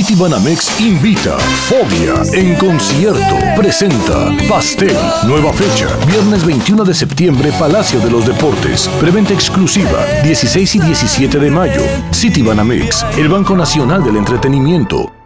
City Banamex invita Fobia en concierto. Presenta Pastel. Nueva fecha. Viernes 21 de septiembre, Palacio de los Deportes. Preventa exclusiva. 16 y 17 de mayo. City Banamex, el Banco Nacional del Entretenimiento.